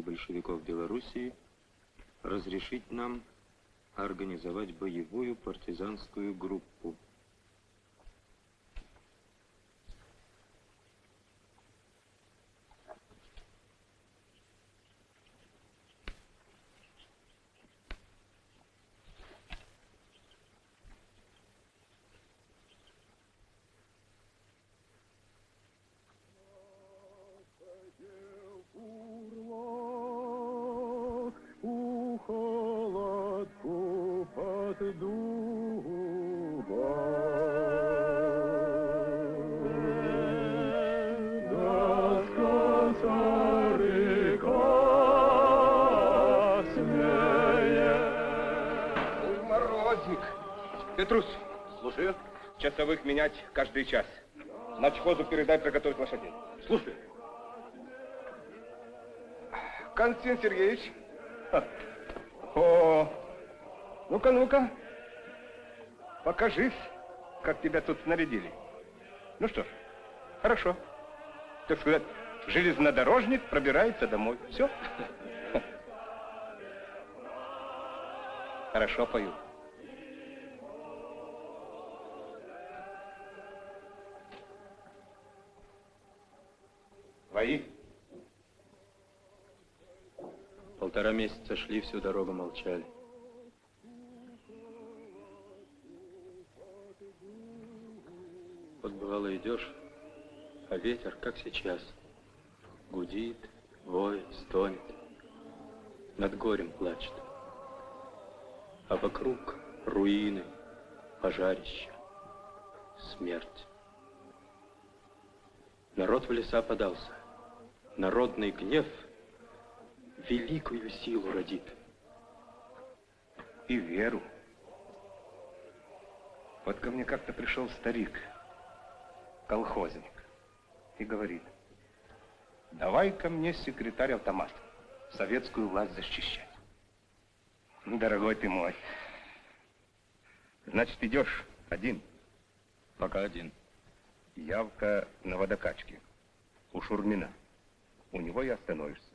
Партии большевиков Белоруссии разрешить нам организовать боевую партизанскую группу. Петрус. Слушаю. Часовых менять каждый час. Начхозу передай приготовить лошадей. Слушай. Константин Сергеевич. О, ну-ка, ну-ка. Покажись, как тебя тут снарядили. Ну что ж, хорошо. Так сказать, железнодорожник пробирается домой. Все? Хорошо пою. Твои? Полтора месяца шли, всю дорогу молчали. Вот бывало идешь, а ветер, как сейчас, гудит, воет, стонет, над горем плачет. А вокруг руины, пожарища, смерть. Народ в леса подался. Народный гнев великую силу родит. И веру. Вот ко мне как-то пришел старик, колхозник, и говорит, давай ко мне секретарь автомат, советскую власть защищать. Дорогой ты мой, значит, идешь один? Пока один. Явка на водокачке. У Шурмина. У него и остановишься.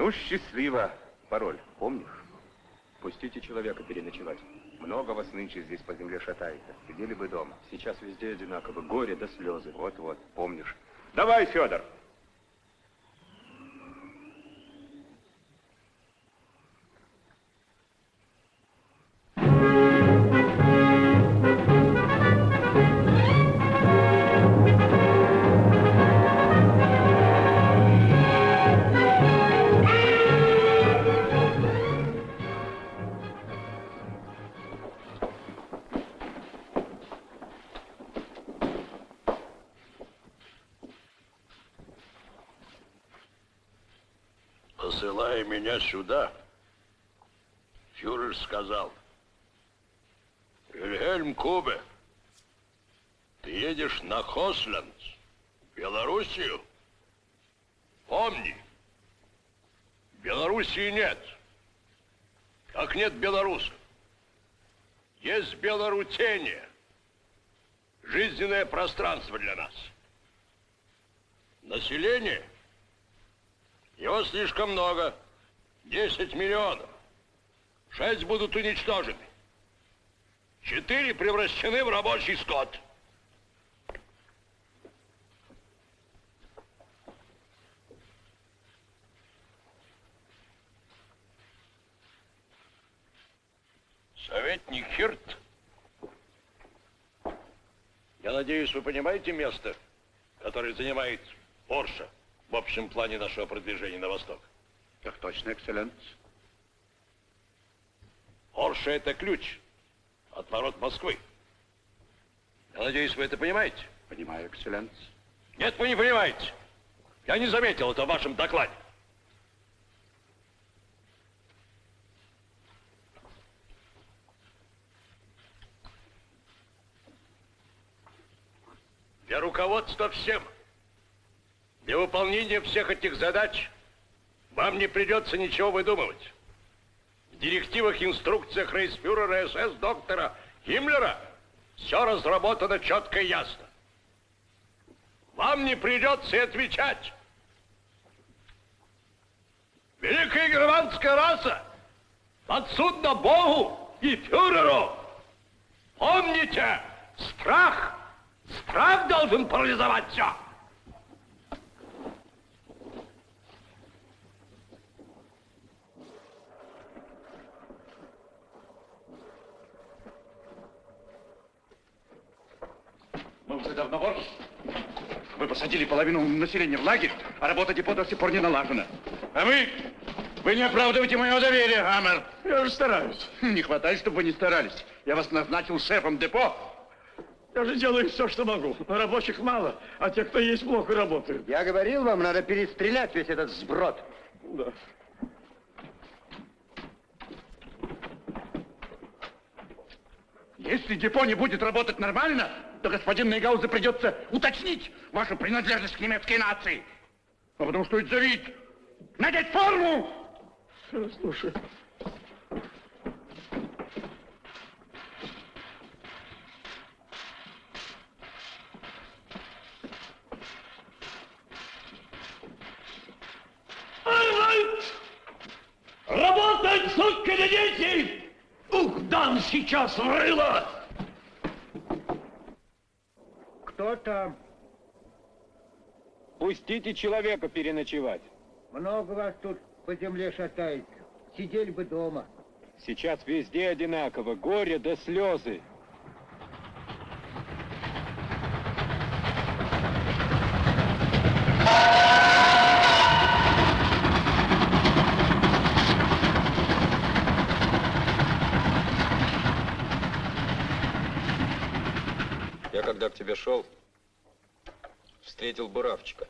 Ну, счастливо. Пароль, помнишь? Пустите человека переночевать. Много вас нынче здесь по земле шатается. Сидели бы дома. Сейчас везде одинаково. Горе да слезы. Вот-вот, помнишь. Давай, Федор. Меня сюда, фюрер сказал, Вильгельм Кубе, ты едешь на Хосленд, Белоруссию? Помни, Белоруссии нет. Как нет белорусов? Есть белорутение, жизненное пространство для нас. Население – его слишком много. 10 миллионов. Шесть будут уничтожены. Четыре превращены в рабочий скот. Советник Хирт. Я надеюсь, вы понимаете место, которое занимает Порша в общем плане нашего продвижения на восток. Так точно, экселленс. Орша – это ключ от ворот Москвы. Я надеюсь, вы это понимаете? Понимаю, экселленс. Нет, вы не понимаете. Я не заметил это в вашем докладе. Для руководства всем – для выполнения всех этих задач вам не придется ничего выдумывать. директивах и инструкциях рейхсфюрера СС доктора Гиммлера все разработано четко и ясно. Вам не придется и отвечать. Великая германская раса подсудна Богу и фюреру. Помните, страх, страх должен парализовать все. Уже давно в Орше. Вы посадили половину населения в лагерь, а работа депо до сих пор не налажена. А вы... Вы не оправдываете моего доверия, Хаммер. Я же стараюсь. Не хватает, чтобы вы не старались. Я вас назначил шефом депо. Я же делаю все, что могу. Но рабочих мало, а те, кто есть, плохо работают. Я говорил вам, надо перестрелять весь этот сброд. Да. Если депо не будет работать нормально, то господин Нейгауза придется уточнить вашу принадлежность к немецкой нации. А потому что это за вид? Надеть форму! Слушай. Работать, сукины дети! Ух, дам сейчас рыло! Кто там? Пустите человека переночевать. Много вас тут по земле шатается. Сидели бы дома. Сейчас везде одинаково. Горе да слезы. Я когда к тебе шел, встретил Буравчика.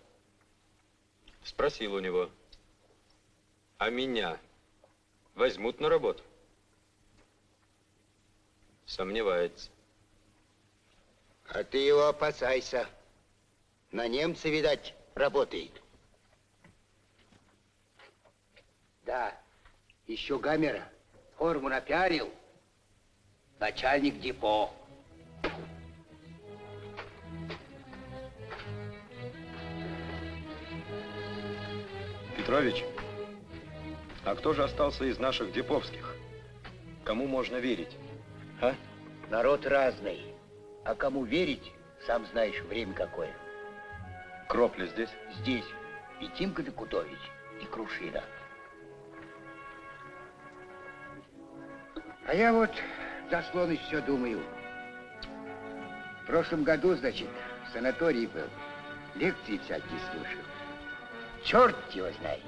Спросил у него, а меня возьмут на работу? Сомневается. А ты его опасайся. На немца, видать, работает. Да, еще Гамера форму напярил. Начальник депо. Петрович, а кто же остался из наших деповских? Кому можно верить? А? Народ разный. А кому верить, сам знаешь, время какое. Кропля здесь? Здесь и Тимка Докутович, и Крушина. А я вот заслоныч все думаю. В прошлом году, значит, в санатории был. Лекции всякие слушал. Черт его знает.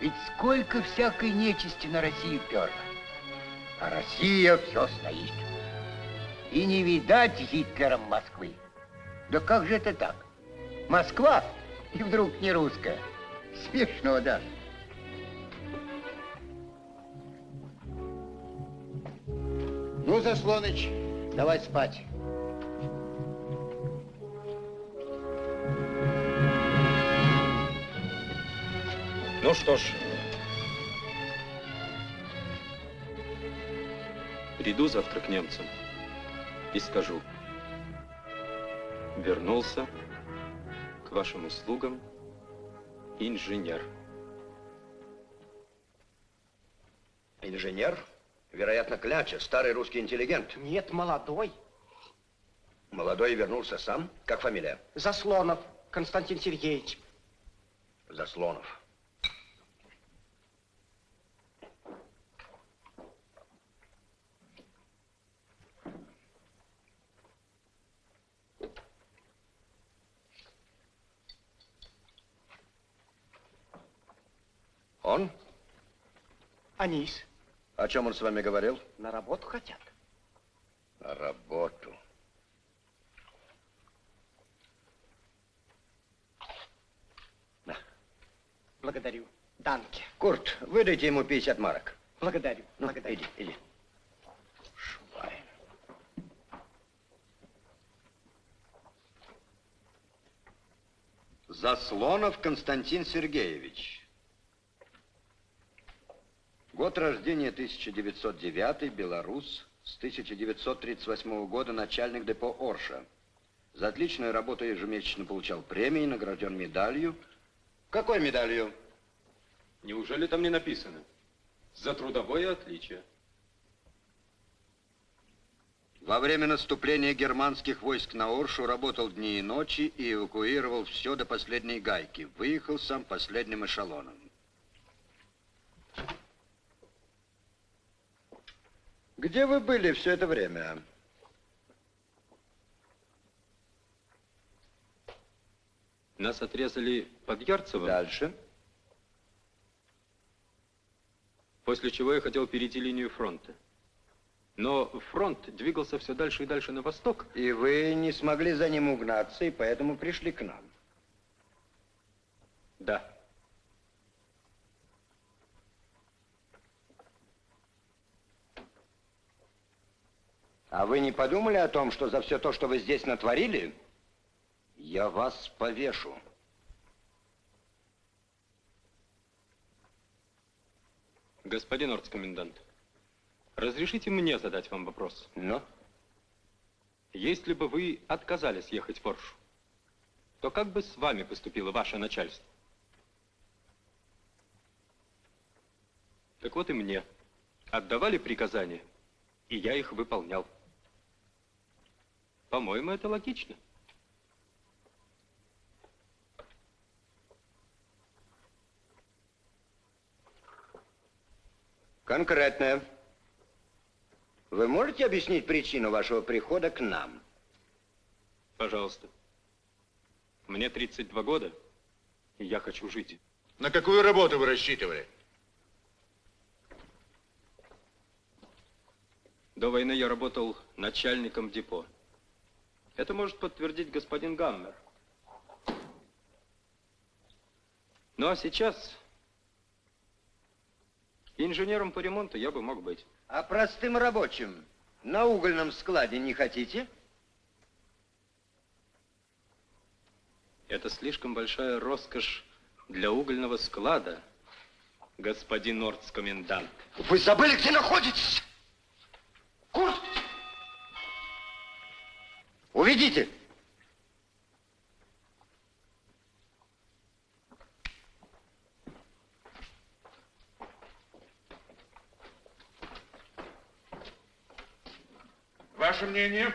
Ведь сколько всякой нечисти на Россию перло. А Россия все стоит. И не видать Гитлером Москвы. Да как же это так? Москва и вдруг не русская. Смешно, да. Ну, Заслоныч, давай спать. Ну что ж, приду завтра к немцам и скажу, вернулся к вашим услугам инженер. Инженер? Вероятно, Кляча, старый русский интеллигент. Нет, молодой. Молодой вернулся сам. Как фамилия? Заслонов Константин Сергеевич. Заслонов. Он? Анис. О чем он с вами говорил? На работу хотят. На работу. Благодарю. Данке. Курт, выдайте ему 50 марок. Благодарю. Ну, Благодарю. иди, иди. Швайн. Заслонов Константин Сергеевич. Год рождения 1909, Беларусь, с 1938 года начальник депо Орша. За отличную работу ежемесячно получал премии, награжден медалью. Какой медалью? Неужели там не написано? За трудовое отличие. Во время наступления германских войск на Оршу работал дни и ночи и эвакуировал все до последней гайки. Выехал сам последним эшелоном. Где вы были все это время? Нас отрезали под Ярцево. Дальше. После чего я хотел перейти линию фронта. Но фронт двигался все дальше и дальше на восток. И вы не смогли за ним угнаться, и поэтому пришли к нам. Да. А вы не подумали о том, что за все то, что вы здесь натворили, я вас повешу? Господин оргкомендант, разрешите мне задать вам вопрос? Ну? Если бы вы отказались ехать в Оршу, то как бы с вами поступило ваше начальство? Так вот и мне отдавали приказания, и я их выполнял. По-моему, это логично. Конкретно. Вы можете объяснить причину вашего прихода к нам? Пожалуйста. Мне 32 года, и я хочу жить. На какую работу вы рассчитывали? До войны я работал начальником депо. Это может подтвердить господин Гаммер. Ну а сейчас инженером по ремонту я бы мог быть. А простым рабочим на угольном складе не хотите? Это слишком большая роскошь для угольного склада, господин ордскомендант. Вы забыли, где находитесь? Уведите! Ваше мнение?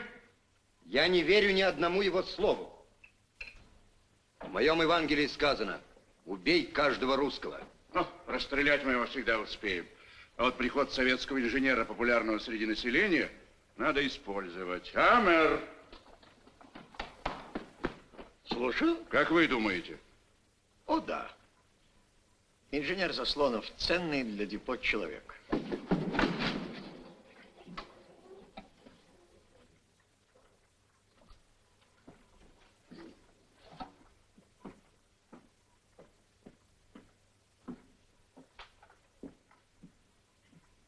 Я не верю ни одному его слову. В моем Евангелии сказано, убей каждого русского. Ну, расстрелять мы его всегда успеем. А вот приход советского инженера, популярного среди населения, надо использовать. А, мэр? Слушаю? Как вы думаете? О, да. Инженер Заслонов – ценный для депо человек.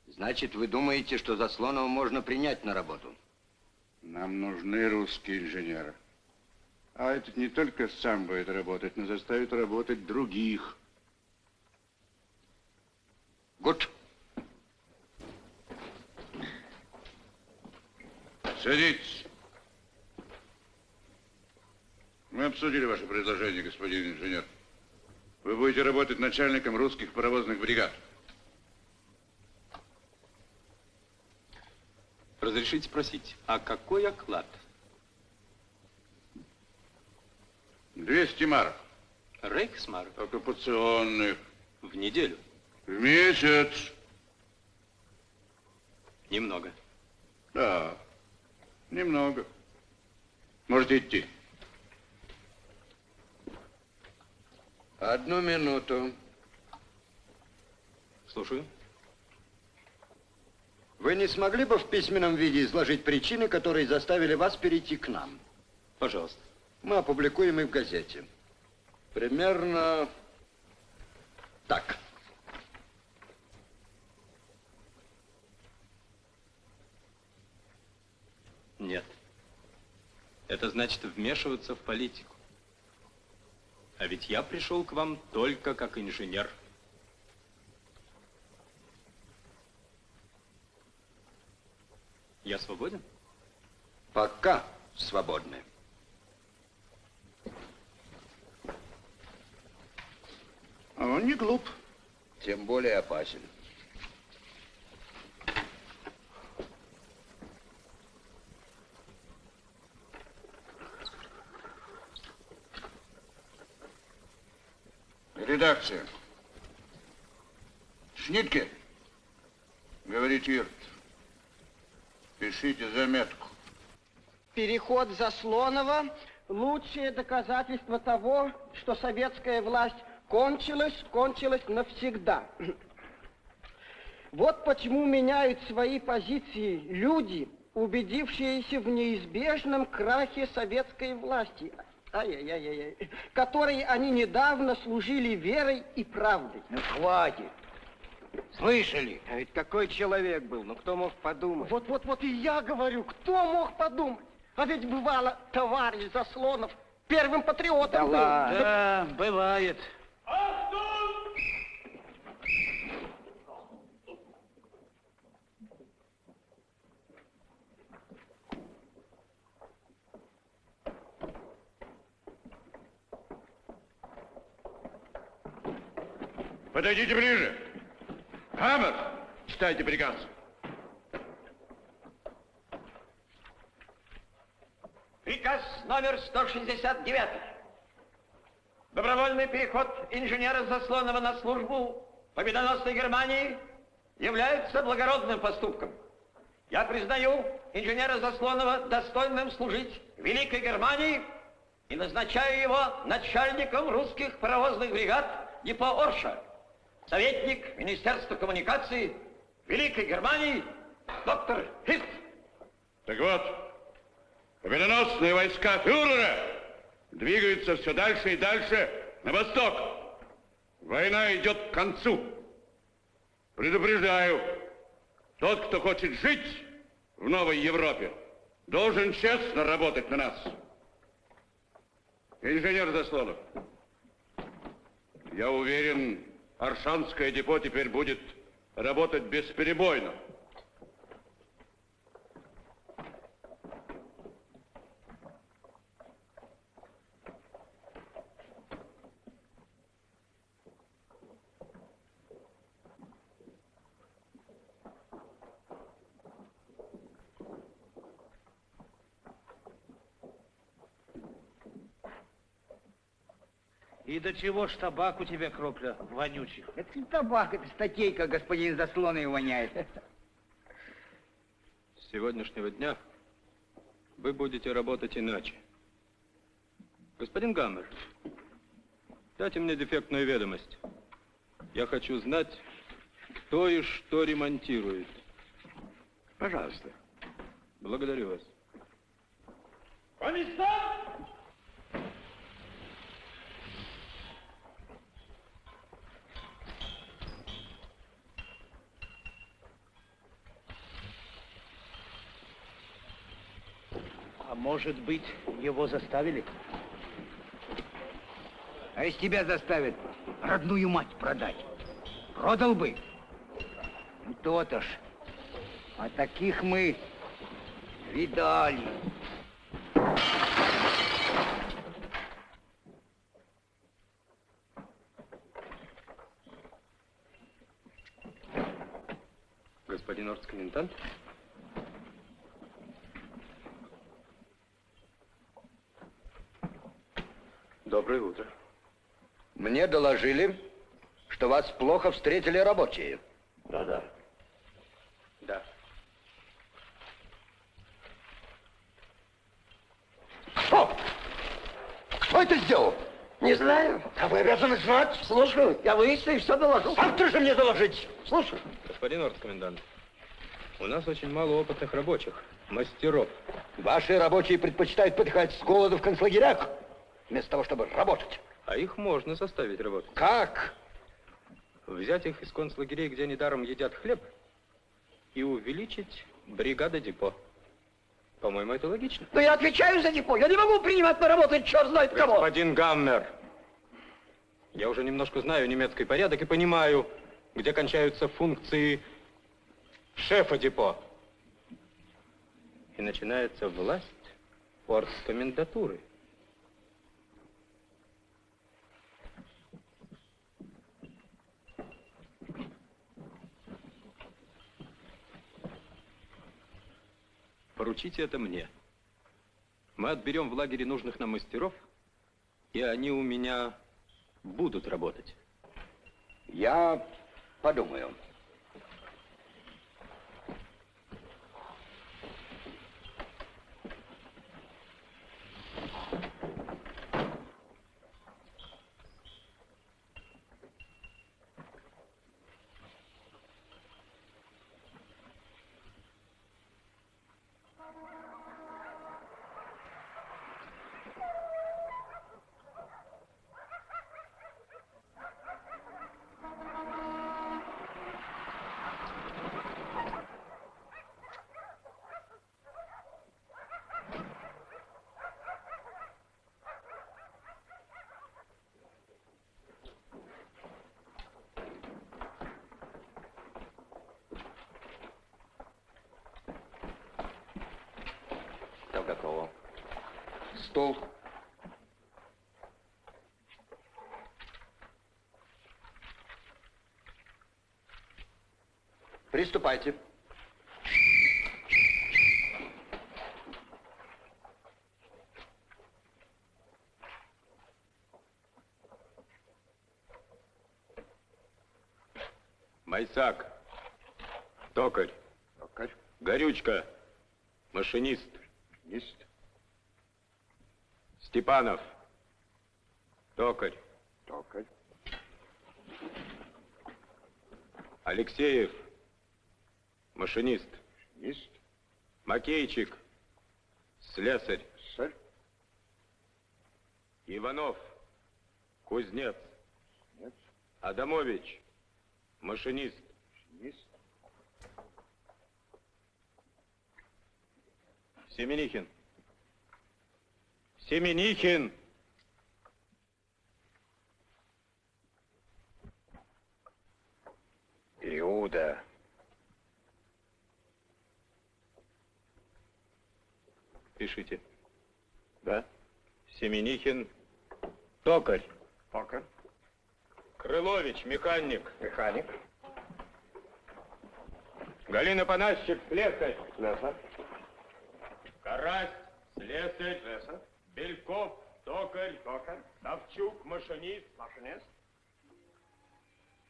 Значит, вы думаете, что Заслонова можно принять на работу? Нам нужны русские инженеры. А этот не только сам будет работать, но заставит работать других. Гуд. Садитесь. Мы обсудили ваше предложение, господин инженер. Вы будете работать начальником русских паровозных бригад. Разрешите спросить, а какой оклад? 200 марок. Рейхсмарк Оккупационных. в неделю? В месяц. Немного. Да, немного. Можете идти. Одну минуту. Слушаю. Вы не смогли бы в письменном виде изложить причины, которые заставили вас перейти к нам? Пожалуйста. Мы опубликуем их в газете. Примерно так. Нет. Это значит вмешиваться в политику. А ведь я пришел к вам только как инженер. Я свободен? Пока свободный. Не глуп. Тем более опасен. Редакция. Шнитке, говорит Ирт, пишите заметку. Переход Заслонова – лучшее доказательство того, что советская власть кончилась, кончилась навсегда. Вот почему меняют свои позиции люди, убедившиеся в неизбежном крахе советской власти, ай-яй-яй-яй, которой они недавно служили верой и правдой. Ну, хватит. Слышали? А ведь какой человек был, ну кто мог подумать? Вот-вот-вот и я говорю, кто мог подумать? А ведь бывало, товарищ Заслонов первым патриотом Да был. ладно. Да, бывает. Подойдите ближе. Хаммер, читайте приказ. Приказ номер 169. Добровольный переход инженера Заслонова на службу победоносной Германии является благородным поступком. Я признаю инженера Заслонова достойным служить Великой Германии и назначаю его начальником русских паровозных бригад депо Орша, советник Министерства коммуникаций Великой Германии доктор Хист. Так вот, победоносные войска фюрера двигаются все дальше и дальше на восток. Война идет к концу. Предупреждаю, тот, кто хочет жить в новой Европе, должен честно работать на нас. Инженер Заслонов, я уверен, Аршанское депо теперь будет работать бесперебойно. И до чего ж табак у тебя, Кропля, вонючий? Это не табак, это статейка, господин Заслонов воняет. С сегодняшнего дня вы будете работать иначе. Господин Гаммер, дайте мне дефектную ведомость. Я хочу знать, кто и что ремонтирует. Пожалуйста. Благодарю вас. Комиссар! А может быть, его заставили? А если тебя заставят родную мать продать, продал бы? Ну, То-то ж. А таких мы видали. Господин оргкомендант? Мне доложили, что вас плохо встретили рабочие. Да-да. Да. Кто? Кто это сделал? Не знаю. А вы обязаны знать. Слушаю. Я выясню и все доложу. Завтра же мне доложить. Слушаю. Господин оргкомендант, у нас очень мало опытных рабочих, мастеров. Ваши рабочие предпочитают подыхать с голода в концлагерях, вместо того, чтобы работать. А их можно заставить работать. Как? Взять их из концлагерей, где они даром едят хлеб, и увеличить бригады депо. По-моему, это логично. Но я отвечаю за депо. Я не могу принимать на работу черт знает кого. Господин Гаммер, я уже немножко знаю немецкий порядок и понимаю, где кончаются функции шефа депо. и начинается власть оргкомендатуры. Поручите это мне. Мы отберем в лагере нужных нам мастеров, и они у меня будут работать. Я подумаю. Приступайте. Майсак, токарь, Токарь. горючка, машинист, Есть. Степанов, токарь, Токарь. Алексеев, машинист, Есть. Макейчик, слесарь, Сэр. Иванов, кузнец, Нет. Адамович, машинист, Есть. Семенихин. Семенихин! Иуда. Пишите. Да? Семенихин, токарь. Токарь. Крылович, механик. Механик. Галина Панасчик, слесарь. Слесарь. Карась, слесарь. Бельков, токарь. Токарь. Савчук, машинист. Машинист.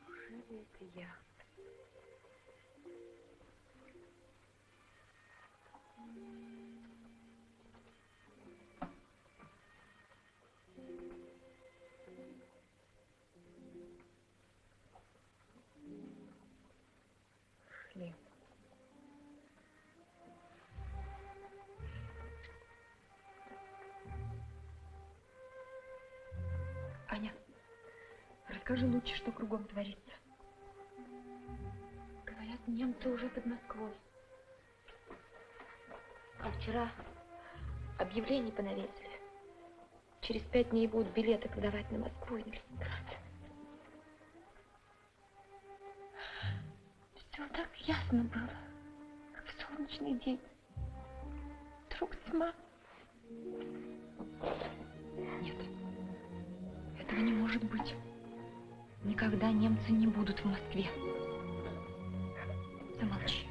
Неужели это я? Хлеб. Расскажи лучше, что кругом творится. Говорят, немцы уже под Москвой. А вчера объявление понавесили. Через пять дней будут билеты продавать на Москву и на Ленинград. Все так ясно было, как в солнечный день. Вдруг тьма. Нет, этого не может быть. Никогда немцы не будут в Москве. Замолчи.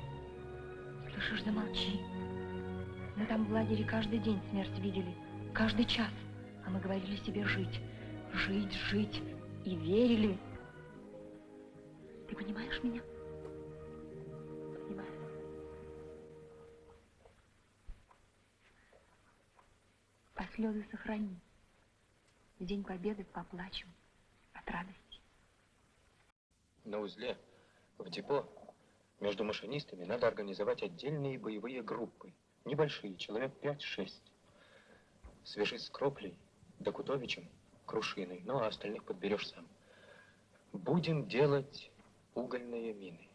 Слышишь, замолчи. Мы там в лагере каждый день смерть видели. Каждый час. А мы говорили себе жить. Жить, жить. И верили. Ты понимаешь меня? Понимаю. А слезы сохрани. В день победы поплачем от радости. На узле, в депо, между машинистами надо организовать отдельные боевые группы. Небольшие, человек 5-6. Свяжись с Кроплей, Докутовичем, Крушиной, ну а остальных подберешь сам. Будем делать угольные мины.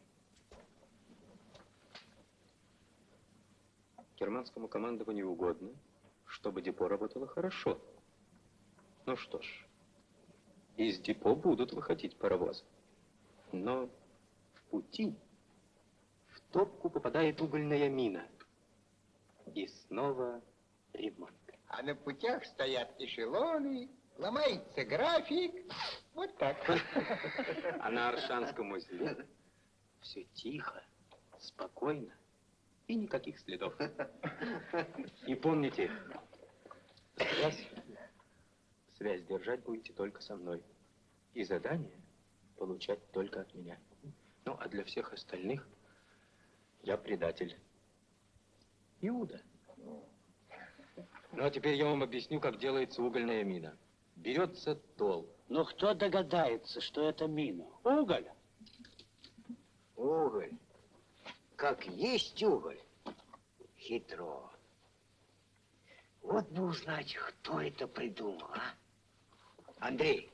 Германскому командованию угодно, чтобы депо работало хорошо. Ну что ж, из депо будут выходить паровозы. Но в пути в топку попадает угольная мина. И снова ремонт. А на путях стоят эшелоны, ломается график. Вот так. А на Аршанском узле все тихо, спокойно и никаких следов. И помните, связь, связь держать будете только со мной. И задание получать только от меня. Ну, а для всех остальных я предатель. Иуда. Ну, а теперь я вам объясню, как делается угольная мина. Берется тол. Но кто догадается, что это мина? Уголь. Уголь. Как есть уголь. Хитро. Вот бы узнать, кто это придумал, а? Андрей.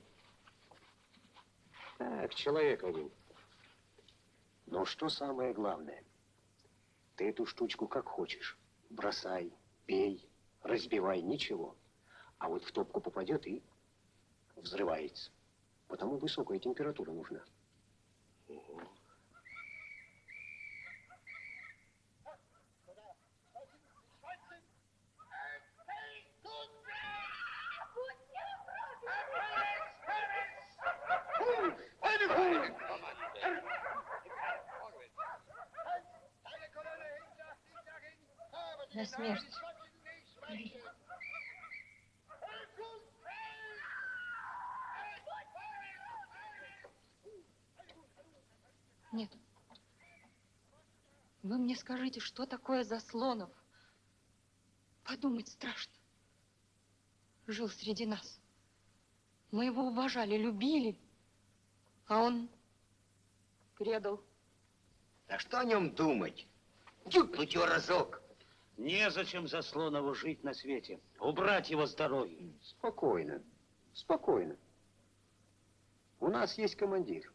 Так, человек один. Но что самое главное? Ты эту штучку как хочешь. Бросай, бей, разбивай, ничего. А вот в топку попадет и взрывается. Потому высокая температура нужна. На смерть. Нет. Вы мне скажите, что такое Заслонов? Подумать страшно. Жил среди нас. Мы его уважали, любили. А он предал. А что о нем думать? Дюкнуть его разок. Незачем Заслонову жить на свете. Убрать его здоровье. Спокойно, спокойно. У нас есть командир.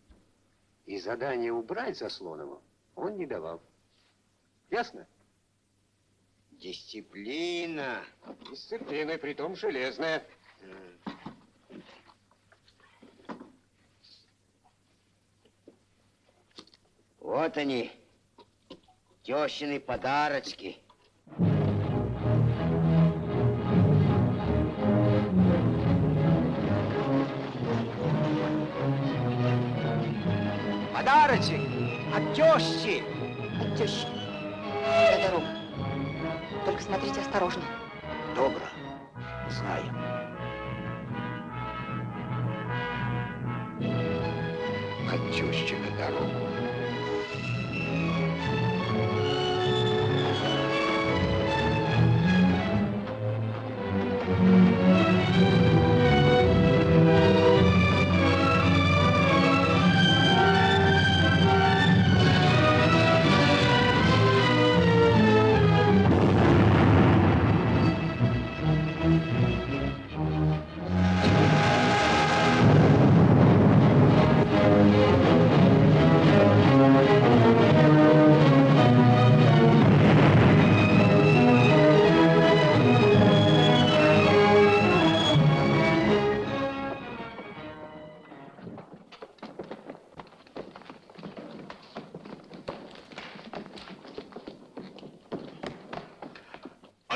И задание убрать Заслонова он не давал. Ясно? Дисциплина. Дисциплина, притом железная. Вот они, тещины подарочки. Подарочек от тещи. От тещи. За дорогу. Только смотрите осторожно. Добро. Знаем. От тещи на дорогу.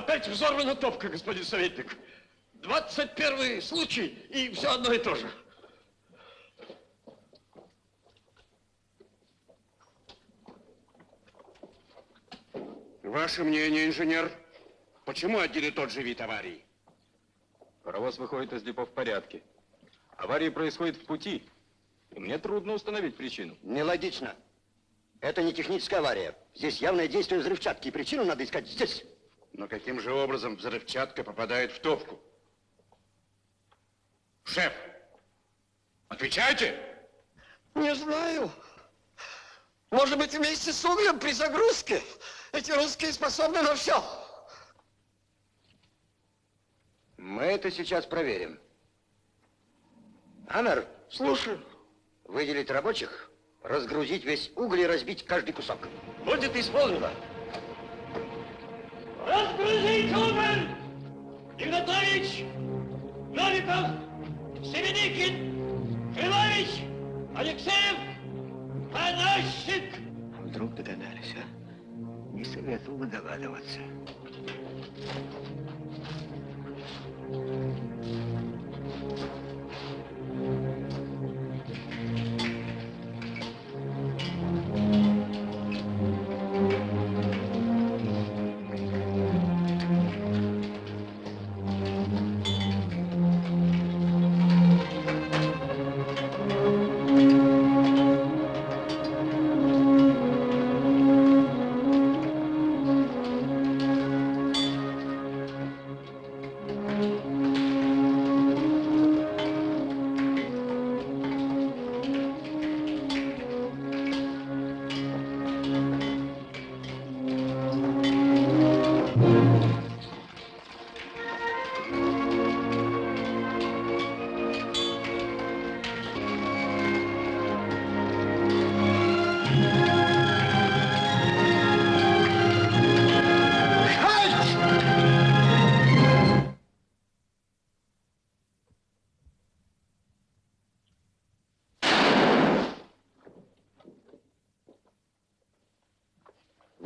Опять взорвана топка, господин советник. 21 случай, и все одно и то же. Ваше мнение, инженер, почему один и тот же вид аварии? Паровоз выходит из депо в порядке. Авария происходит в пути. И мне трудно установить причину. Нелогично. Это не техническая авария. Здесь явное действие взрывчатки, и причину надо искать здесь. Но каким же образом взрывчатка попадает в топку? Шеф, отвечайте! Не знаю. Может быть, вместе с углем при загрузке эти русские способны на все. Мы это сейчас проверим. Анар, Слушаю. выделить рабочих, разгрузить весь уголь и разбить каждый кусок. Будет исполнено. Разгрузить уголь! Игнатович, Новиков, Семеникин, Крылович, Алексеев, Панощик. Вдруг догадались, а? Не советовал бы догадываться.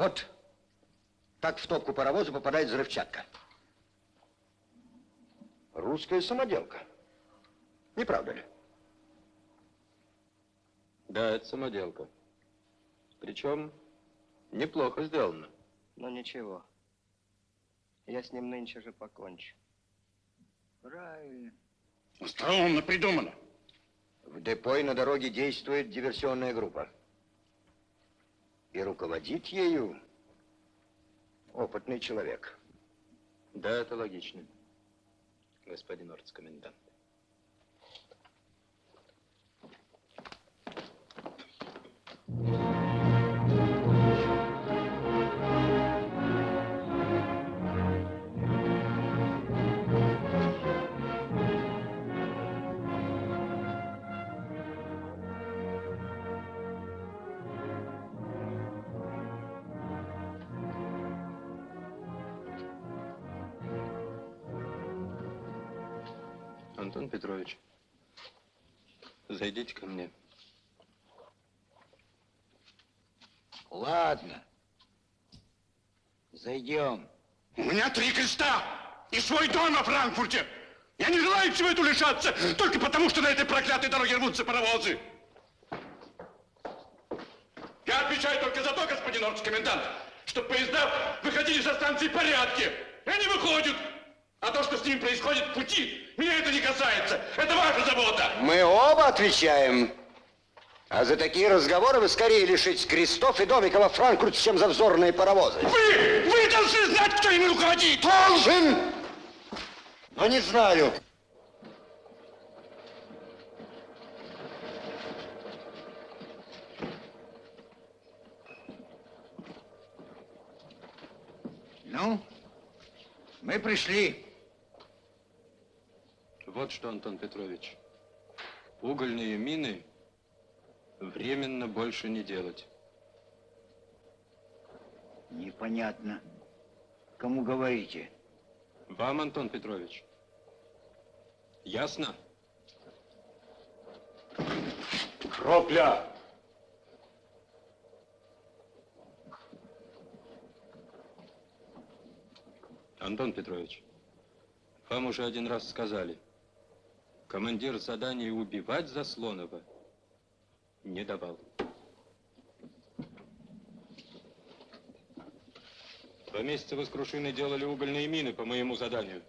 Вот так в топку паровоза попадает взрывчатка. Русская самоделка. Не правда ли? Да, это самоделка. Причем неплохо сделано. Но ничего. Я с ним нынче же покончу. Правильно. Остроумно придумано. В депо и на дороге действует диверсионная группа. И руководит ею опытный человек. Да, это логично, господин орцкомендант. Антон Петрович, зайдите ко мне. Ладно. Зайдем. У меня три креста и свой дом во Франкфурте. Я не желаю всего этого лишаться, только потому, что на этой проклятой дороге рвутся паровозы. Я отвечаю только за то, господин оргкомендант, что поезда выходили со станции в порядке. И они выходят. А то, что с ними происходит в пути, меня это не касается. Это ваша забота. Мы оба отвечаем. А за такие разговоры вы скорее лишитесь крестов и домика во Франкфурте, чем за взорные паровозы. Вы, вы должны знать, кто ими руководит. Должен! Но не знаю. Ну, мы пришли. Вот что, Антон Петрович, угольные мины временно больше не делать. Непонятно. Кому говорите? Вам, Антон Петрович. Ясно? Кропля! Антон Петрович, вам уже один раз сказали, командир задания убивать Заслонова не давал. Два месяца вы с Крушиной делали угольные мины по моему заданию.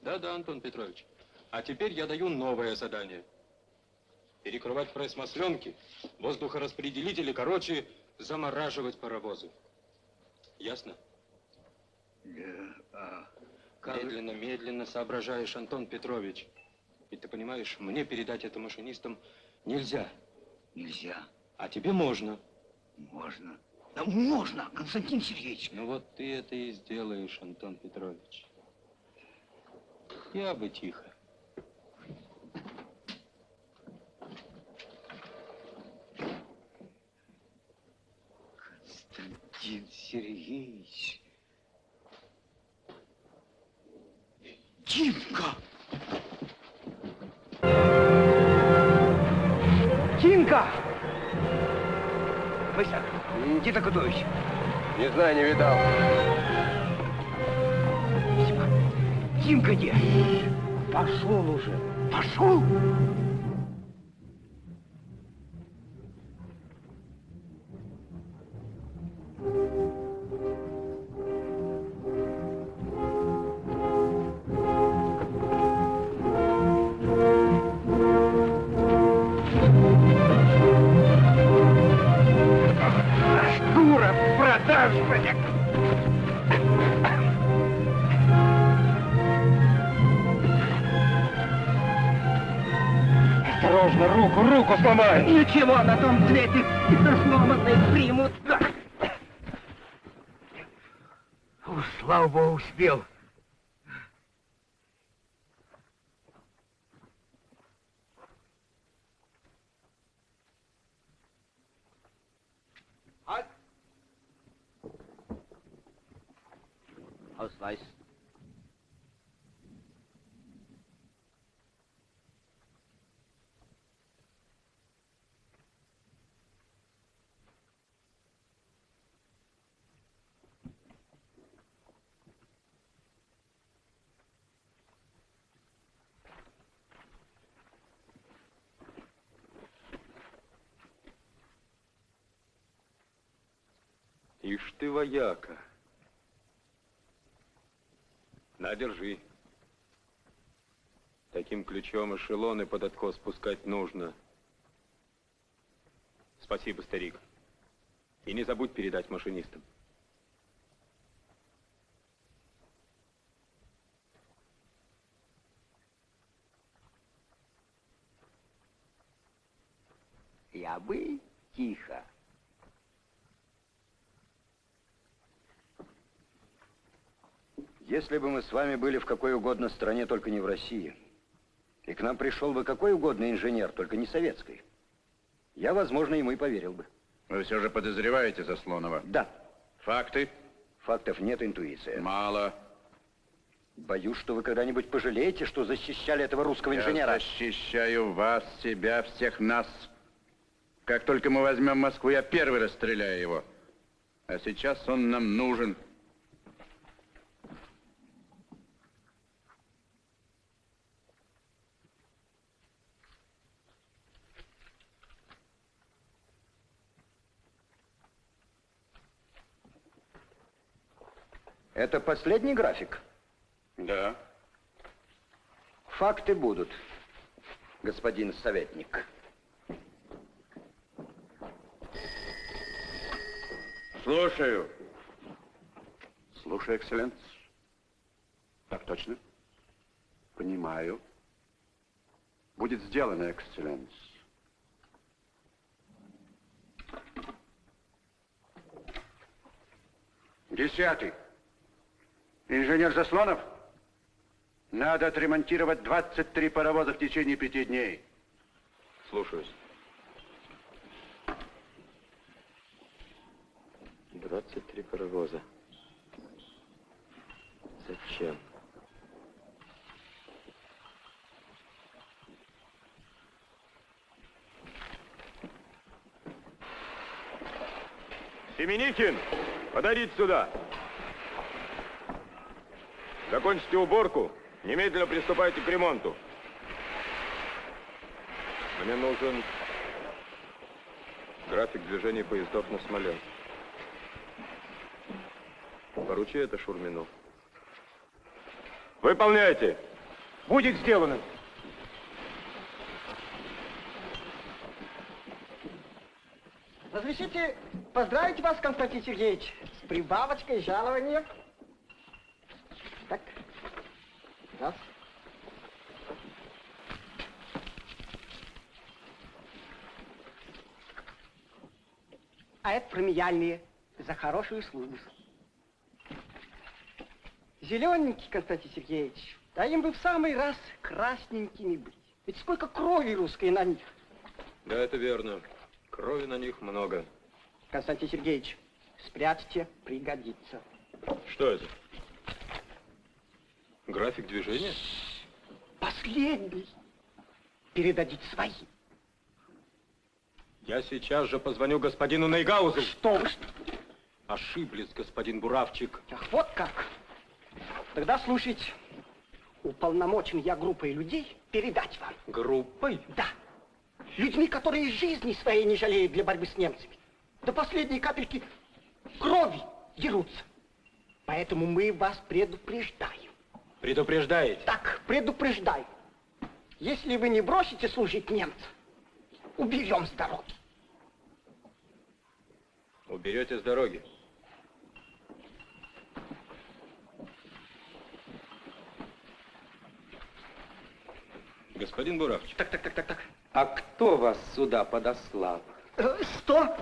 Да-да, Антон Петрович. А теперь я даю новое задание. Перекрывать пресс масленки, воздухораспределители, короче, замораживать паровозы. Ясно? Да, а Медленно, медленно соображаешь, Антон Петрович. Ведь ты понимаешь, мне передать это машинистам нельзя. Нельзя. А тебе можно. Можно. Да можно, Константин Сергеевич. Ну вот ты это и сделаешь, Антон Петрович. Я бы тихо. Константин Сергеевич. Тимка! Тимка! Вася, Никита Кудович, Не знаю, не видал. Тимка где? Пошел уже. Пошел? Осторожно, руку, руку сломай. Ничего, на том свете и со сломанной примут. Уж, слава богу, успел. Ausweis. Ишь ты, вояка. На, держи. Таким ключом эшелоны под откос спускать нужно. Спасибо, старик. И не забудь передать машинистам. Я бы тихо. Если бы мы с вами были в какой угодно стране, только не в России, и к нам пришел бы какой угодно инженер, только не советский, я, возможно, ему и поверил бы. Вы все же подозреваете Заслонова? Да. Факты? Фактов нет, интуиция. Мало. Боюсь, что вы когда-нибудь пожалеете, что защищали этого русского инженера. Я защищаю вас, себя, всех нас. Как только мы возьмем Москву, я первый расстреляю его. А сейчас он нам нужен. Это последний график? Да. Факты будут, господин советник. Слушаю. Слушаю, экселленс. Так точно. Понимаю. Будет сделано, экселленс. Десятый. Инженер Заслонов, надо отремонтировать 23 паровоза в течение пяти дней. Слушаюсь. 23 паровоза. Зачем? Семеникин, подойдите сюда. Закончите уборку, немедленно приступайте к ремонту. Мне нужен график движения поездов на Смоленск. Поручи это Шурмину. Выполняйте. Будет сделано. Разрешите поздравить вас, Константин Сергеевич, с прибавочкой жалования. Так. Раз. А это премиальные за хорошую службу. Зелененький, Константин Сергеевич, да им бы в самый раз красненькими быть. Ведь сколько крови русской на них. Да, это верно. Крови на них много. Константин Сергеевич, спрячьте, пригодится. Что это? График движения? Последний. Передадите свои. Я сейчас же позвоню господину Нейгаузу. Что вы? Ошиблись, господин Буравчик. Ах, вот как. Тогда слушайте. Уполномочен я группой людей передать вам. Группой? Да. Людьми, которые жизни своей не жалеют для борьбы с немцами. До последней капельки крови дерутся. Поэтому мы вас предупреждаем. Предупреждаете? Так, предупреждаю. Если вы не бросите служить немцам, уберем с дороги. Уберете с дороги. Господин Буравчик. Так, так, так, так, так. А кто вас сюда подослал? Э, что?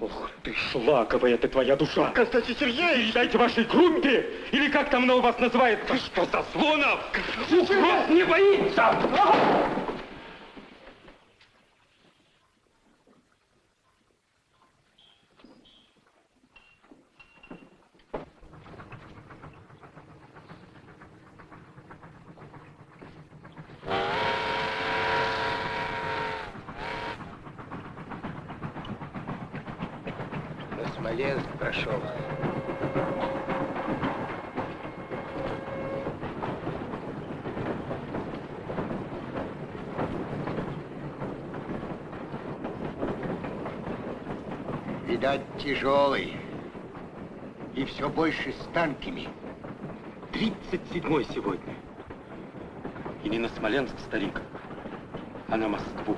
Ох ты, шлаковая ты твоя душа! Константин Сергеевич! Передайте вашей группе, или как там оно у вас называется? Что, Заслонов? Угроз не боится! На Смоленск прошел. Видать, тяжелый. И все больше с танками. 37-й сегодня. И не на Смоленск, старик, а на Москву.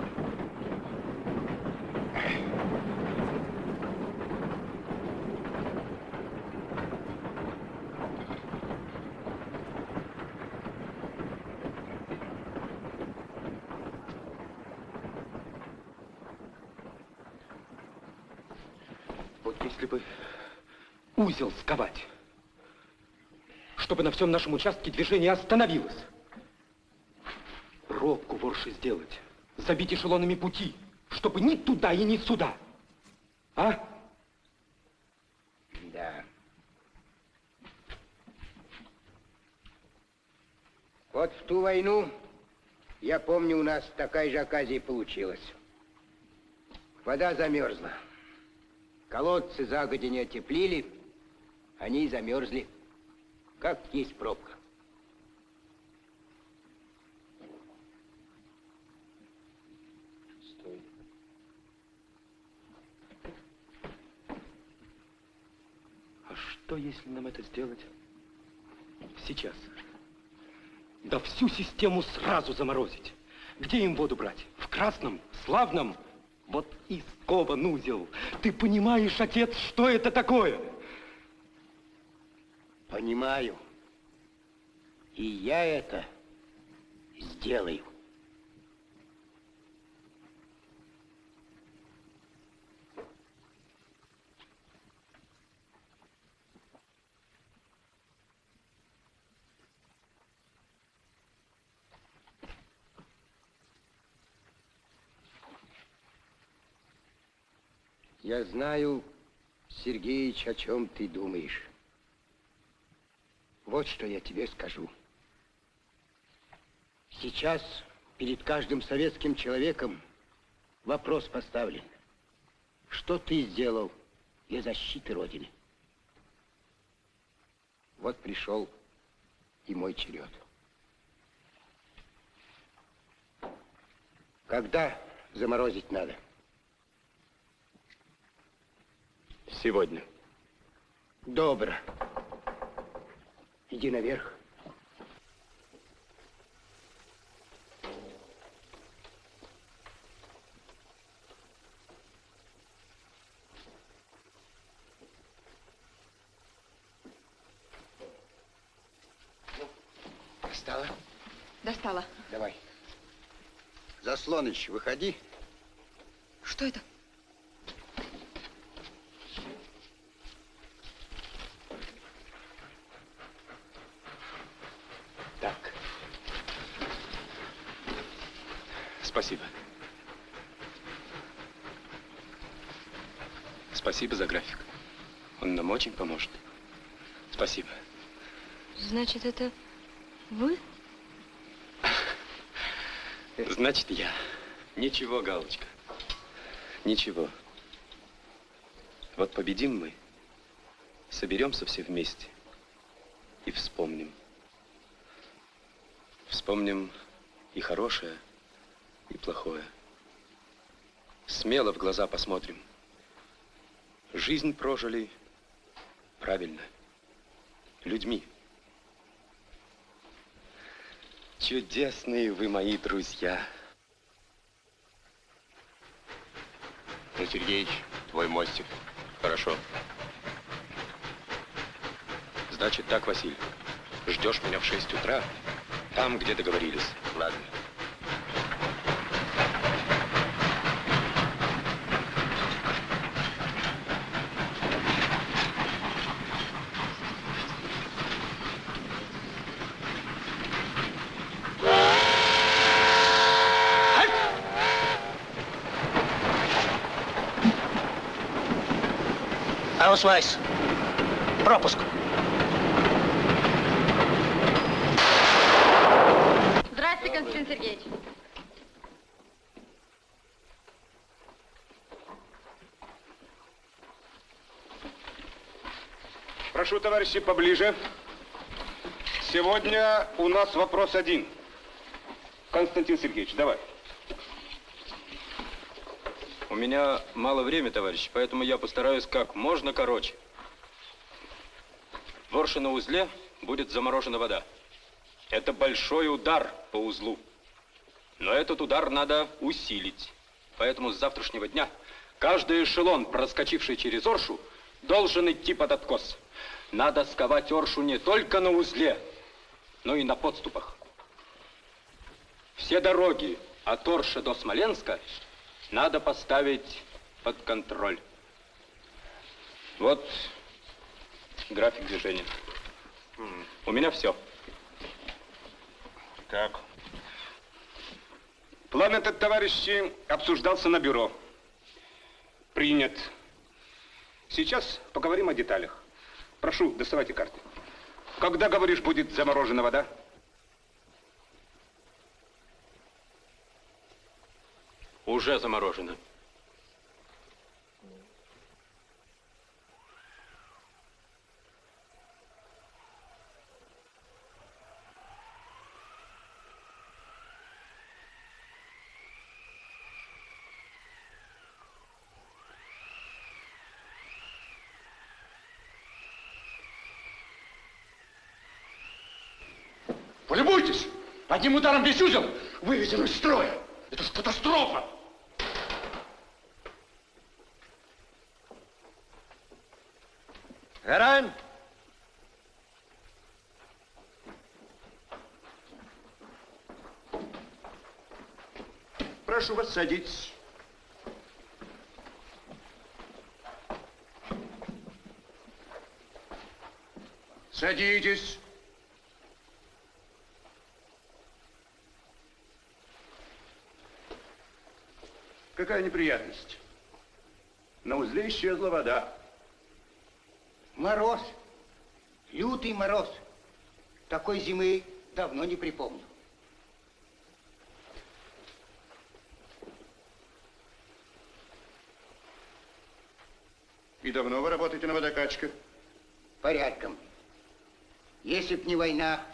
Вот если бы сковать, чтобы на всем нашем участке движение остановилось. Пробку ворши сделать, забить эшелонами пути, чтобы ни туда и ни сюда. А? Да. Вот в ту войну, я помню, у нас такая же оказия получилась. Вода замерзла. Колодцы загодя не отеплили, они и замерзли. Как есть пробка. А что, если нам это сделать сейчас? Да всю систему сразу заморозить. Где им воду брать? В Красном? Славном? Вот и скован узел. Ты понимаешь, отец, что это такое? Понимаю. И я это сделаю. Я знаю, Сергеич, о чем ты думаешь. Вот что я тебе скажу. Сейчас перед каждым советским человеком вопрос поставлен. Что ты сделал для защиты Родины? Вот пришел и мой черед. Когда заморозить надо? Сегодня. Добро. Иди наверх. Достала? Достала. Давай. Заслоныч, выходи. Что это? Так. Спасибо. Спасибо за график. Он нам очень поможет. Спасибо. Значит, это вы? Значит, я. Ничего, Галочка. Ничего. Вот победим мы, соберемся все вместе и вспомним. Вспомним и хорошее, и плохое. Смело в глаза посмотрим. Жизнь прожили правильно, людьми. Чудесные вы мои друзья. Ну, Сергеич, твой мостик. Хорошо. Значит так, Василий. Ждешь меня в 6 утра, там, где договорились. Ладно. Аусвайс. Пропуск. Здравствуйте, Константин Сергеевич. Прошу, товарищи, поближе. Сегодня у нас вопрос один. Константин Сергеевич, давай. У меня мало времени, товарищ, поэтому я постараюсь как можно короче. В Оршино узле будет заморожена вода. Это большой удар по узлу. Но этот удар надо усилить. Поэтому с завтрашнего дня каждый эшелон, проскочивший через Оршу, должен идти под откос. Надо сковать Оршу не только на узле, но и на подступах. Все дороги от Орши до Смоленска надо поставить под контроль. Вот график движения. У меня все. Так. План этот, товарищи, обсуждался на бюро. Принят. Сейчас поговорим о деталях. Прошу, доставайте карты. Когда, говоришь, будет заморожена вода? Уже заморожено. Полюбуйтесь! Одним ударом весь узел выведен из строя. Это ж катастрофа! Гарань! Прошу вас, садитесь. Садитесь. Какая неприятность? На узле исчезла вода. Мороз. Лютый мороз. Такой зимы давно не припомню. И давно вы работаете на водокачках? Порядком. Если б не война,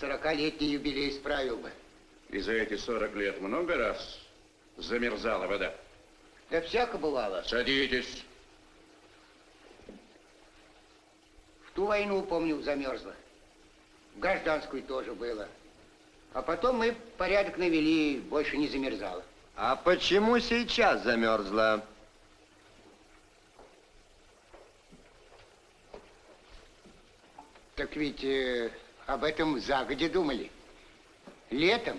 40-летний юбилей справил бы. И за эти 40 лет много раз замерзала вода? Да всяко бывало. Садитесь. В ту войну, помню, замерзла. В гражданскую тоже было. А потом мы порядок навели, больше не замерзало. А почему сейчас замерзла? Так ведь э, об этом загоди думали. Летом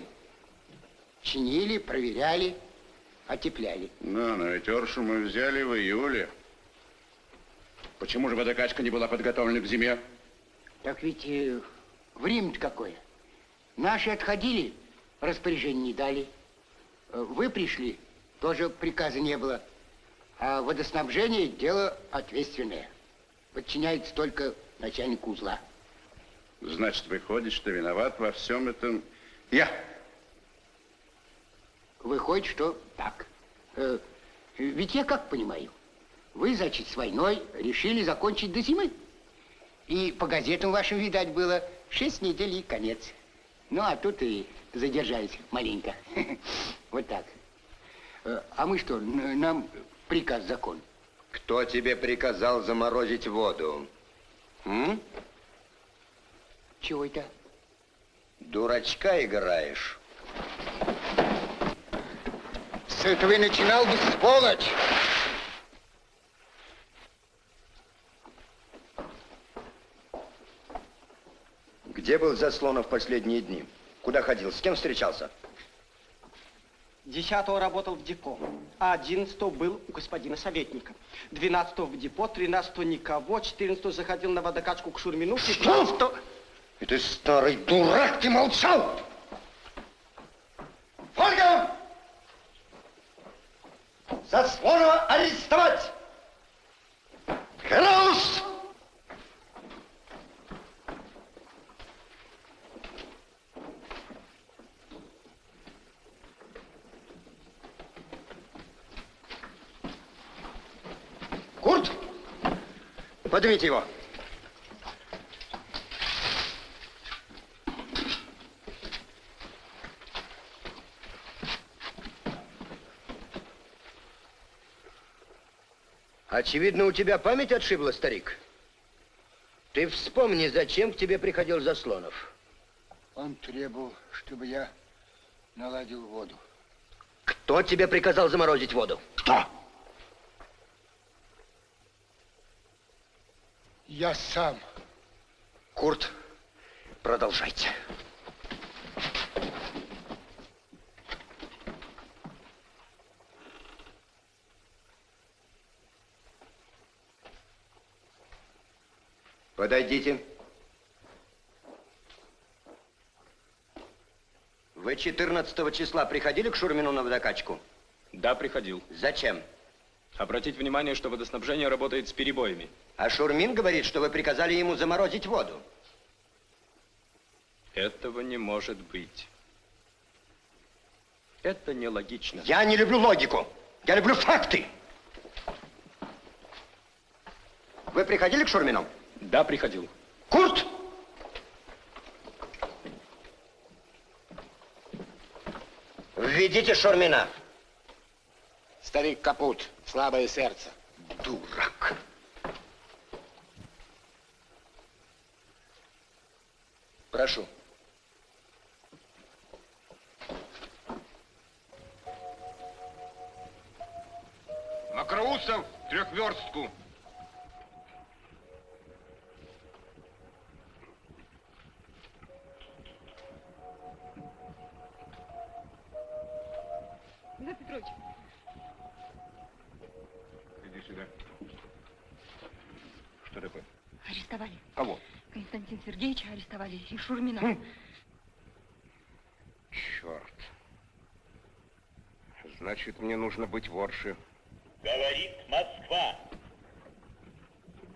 чинили, проверяли, отепляли. Ну, но ведь Оршу мы взяли в июле. Почему же водокачка не была подготовлена к зиме? Так ведь э, время-то какое. Наши отходили, распоряжения не дали. Э, Вы пришли, тоже приказа не было. А водоснабжение – дело ответственное. Подчиняется только начальнику узла. Значит, выходит, что виноват во всем этом я. Выходит, что так. Э, ведь я как понимаю, вы, значит, с войной решили закончить до зимы? И по газетам вашим, видать, было шесть недель и конец. Ну, а тут и задержались маленько. Вот так. Э, А мы что, нам приказ закон. Кто тебе приказал заморозить воду? М? Чего это? Дурачка играешь? С этого и начинал бы, сволочь! Где был Заслонов последние дни? Куда ходил? С кем встречался? Десятого работал в депо, а одиннадцатого был у господина советника. Двенадцатого в депо, тринадцатого никого, четырнадцатого заходил на водокачку к Шурмину, пятнадцатого... И ты, старый дурак, ты молчал! Ольга! Заслонова арестовать! Граус! Курт! Поднимите его. Очевидно, у тебя память отшибла, старик. Ты вспомни, зачем к тебе приходил Заслонов. Он требовал, чтобы я наладил воду. Кто тебе приказал заморозить воду? Кто? Я сам. Курт, продолжайте. Подойдите. Вы 14 числа приходили к Шурмину на водокачку? Да, приходил. Зачем? Обратить внимание, что водоснабжение работает с перебоями. А Шурмин говорит, что вы приказали ему заморозить воду. Этого не может быть. Это нелогично. Я не люблю логику. Я люблю факты. Вы приходили к Шурмину? Да, приходил. Курт! Введите Шурмина. Старик Капут, слабое сердце. Дурак. Прошу. Макроусов, трехверстку. Игнат Петрович, Иди сюда. Что такое? арестовали. Кого? Константин Сергеевича арестовали и Шурмина. Хм. Черт. Значит, мне нужно быть в Орше. Говорит Москва.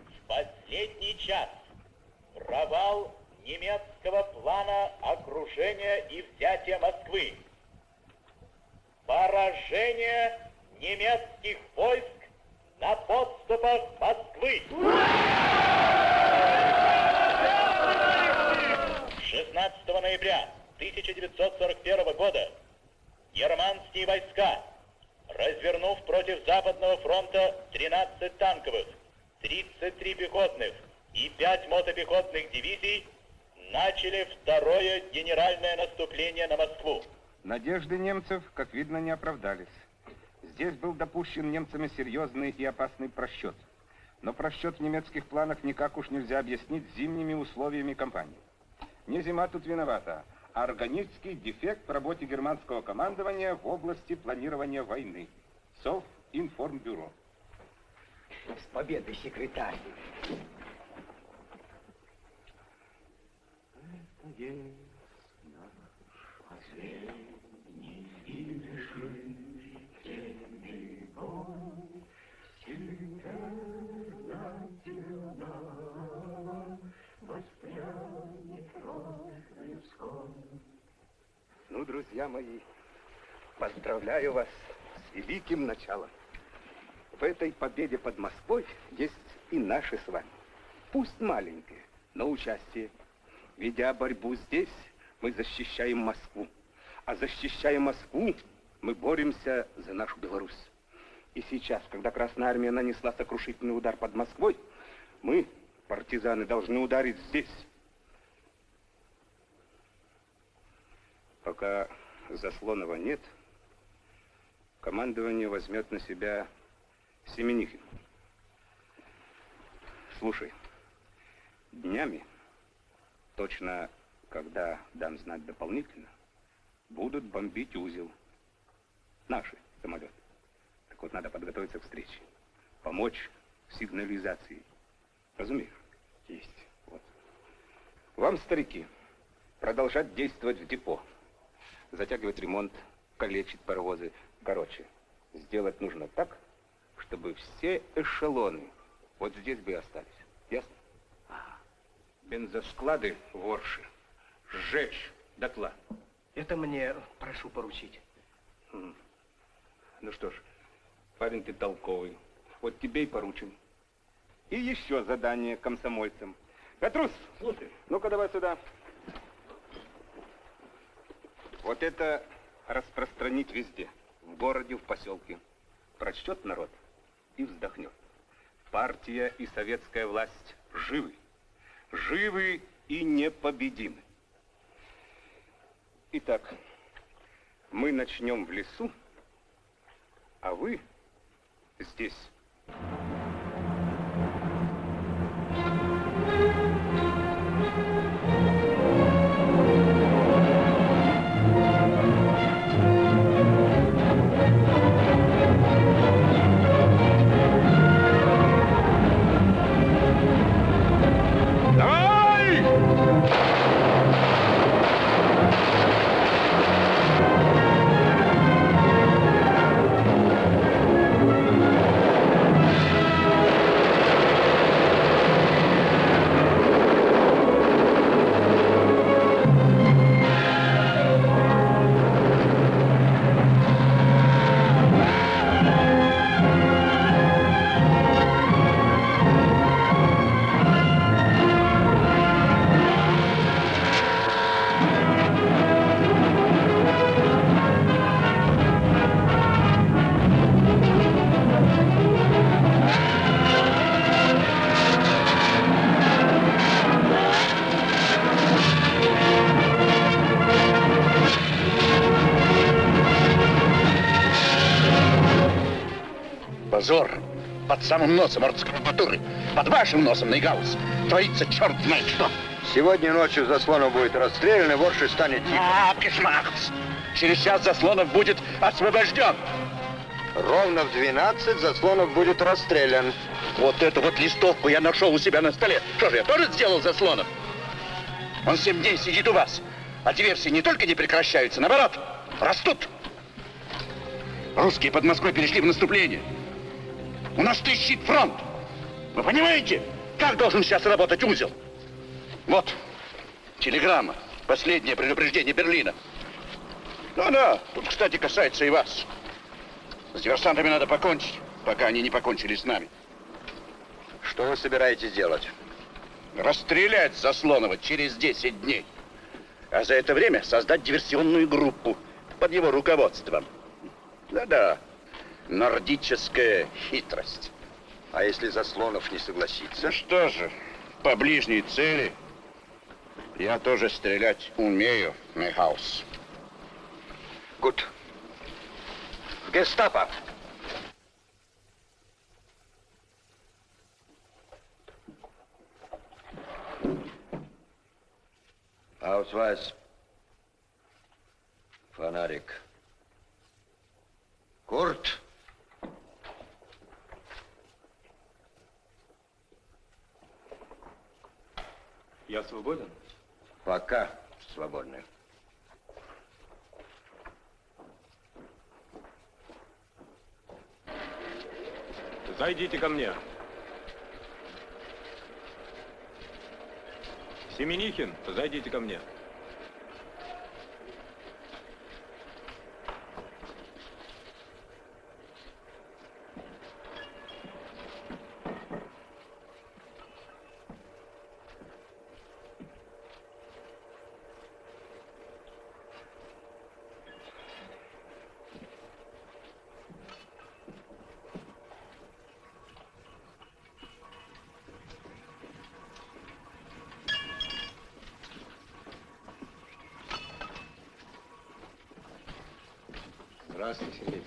В последний час провал немецкого плана окружения и взятия Москвы. Поражение немецких войск на подступах Москвы. 16 ноября 1941 года германские войска, развернув против Западного фронта 13 танковых, 33 пехотных и 5 мотопехотных дивизий, начали второе генеральное наступление на Москву. Надежды немцев, как видно, не оправдались. Здесь был допущен немцами серьезный и опасный просчет. Но просчет в немецких планах никак уж нельзя объяснить зимними условиями кампании. Не зима тут виновата, а органический дефект в работе германского командования в области планирования войны. Совинформбюро. С победой, секретарь. Друзья мои, поздравляю вас с великим началом. В этой победе под Москвой есть и наши с вами. пусть маленькое, но участие. Ведя борьбу здесь, мы защищаем Москву. А защищая Москву, мы боремся за нашу Беларусь. И сейчас, когда Красная Армия нанесла сокрушительный удар под Москвой, мы, партизаны, должны ударить здесь. Пока Заслонова нет, командование возьмет на себя Семенихин. Слушай, днями, точно когда дам знать дополнительно, будут бомбить узел. Наши самолеты. Так вот, надо подготовиться к встрече. Помочь сигнализации. Разумеешь? Есть. Вот. Вам, старики, продолжать действовать в депо. Затягивать ремонт, калечить паровозы. Короче, сделать нужно так, чтобы все эшелоны вот здесь бы и остались. Ясно? Бензосклады в Орше сжечь дотла. Это мне прошу поручить. Ну что ж, парень ты толковый. Вот тебе и поручим. И еще задание комсомольцам. Петрус, слушай, ну-ка давай сюда. Вот это распространить везде. В городе, в поселке. Прочтет народ и вздохнет. Партия и советская власть живы. Живы и непобедимы. Итак, мы начнем в лесу, а вы здесь. Самым носом ордскомбатуры. Под вашим носом, Нейгаус. Творится черт знает что. Сегодня ночью Заслонов будет расстрелян, и Ворши станет тихо. А. Через час Заслонов будет освобожден. Ровно в 12 Заслонов будет расстрелян. Вот эту вот листовку я нашел у себя на столе. Что же, я тоже сделал Заслонов? Он семь дней сидит у вас. А диверсии не только не прекращаются, наоборот, растут. Русские под Москвой перешли в наступление. У нас тысячит фронт. Вы понимаете, как должен сейчас работать узел? Вот, телеграмма. Последнее предупреждение Берлина. Да-да, тут, кстати, касается и вас. С диверсантами надо покончить, пока они не покончили с нами. Что вы собираетесь делать? Расстрелять Заслонова через 10 дней. А за это время создать диверсионную группу под его руководством. Да-да, нордическая хитрость. А если Заслонов не согласится? Ну что же, по ближней цели я тоже стрелять умею, Мейхаус. Gut. В гестапо. Ausweis. Фонарик. Курт. Я свободен? Пока свободны. Зайдите ко мне. Семенихин, зайдите ко мне. Здравствуйте, Сергей.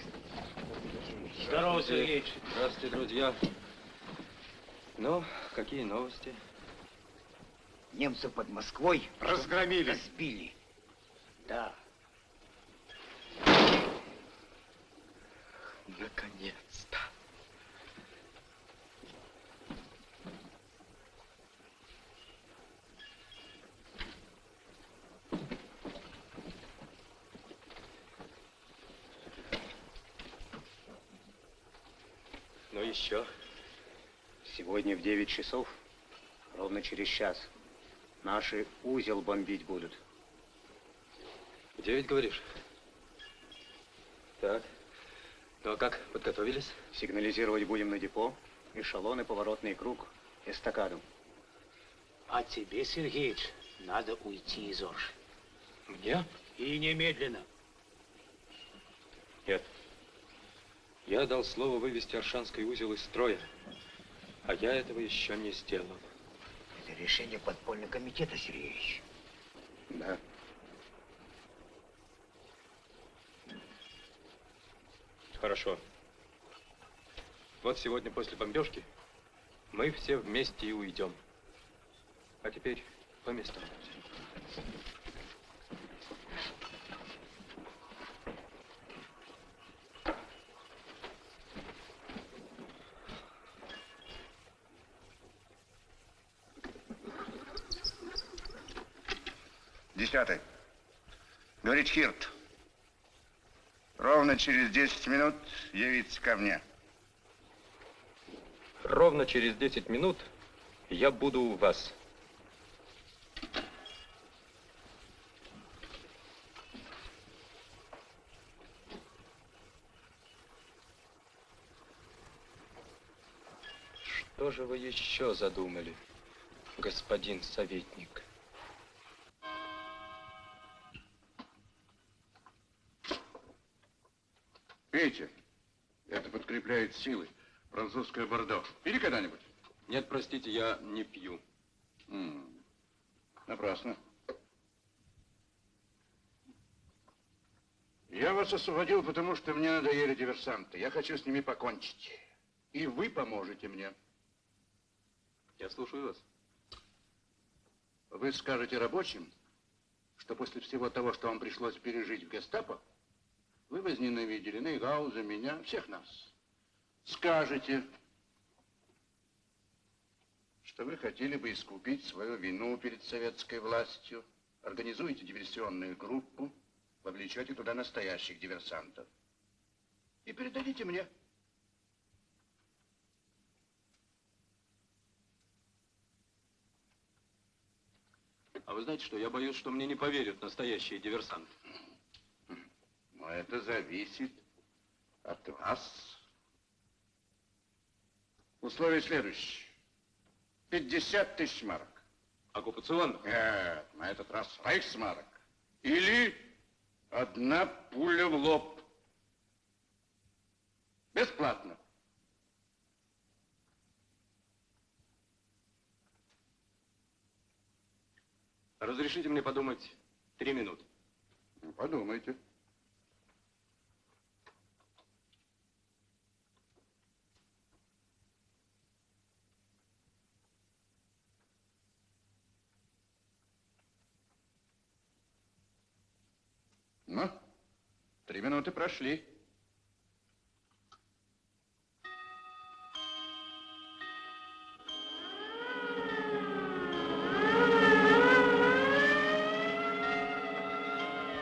Здорово, Сергеич. Здравствуйте, друзья. Ну, какие новости? Немцы под Москвой Разгромили. разбили. Да. Наконец-то. Ну еще. Сегодня в 9 часов, ровно через час, наши узел бомбить будут. В девять, говоришь? Так. Ну а как, подготовились? Сигнализировать будем на депо, эшелоны, поворотный круг, эстакаду. А тебе, Сергеич, надо уйти из Орши. Мне? И немедленно. Нет. Я дал слово вывести Аршанский узел из строя, а я этого еще не сделал. Это решение подпольного комитета, Сергеевич. Да. Хорошо. Вот сегодня после бомбежки мы все вместе и уйдем. А теперь по местам. Десятый. Говорит Хирт. Ровно через 10 минут явиться ко мне. Ровно через 10 минут я буду у вас. Что же вы еще задумали, господин советник? Пейте. Это подкрепляет силы. Французское бордо. Пили когда-нибудь? Нет, простите, я не пью. М, Напрасно. Я вас освободил, потому что мне надоели диверсанты. Я хочу с ними покончить. И вы поможете мне. Я слушаю вас. Вы скажете рабочим, что после всего того, что вам пришлось пережить в гестапо, вы возненавидели Нейгауза, меня, всех нас. Скажете, что вы хотели бы искупить свою вину перед советской властью, организуете диверсионную группу, вовлечете туда настоящих диверсантов и передадите мне. А вы знаете что, я боюсь, что мне не поверят настоящие диверсанты. Это зависит от вас. Условие следующее. 50 тысяч марок. Оккупационных? Нет, на этот раз рейхсмарок. Или одна пуля в лоб. Бесплатно. Разрешите мне подумать три минуты. Ну, Подумайте. Ну, три минуты прошли.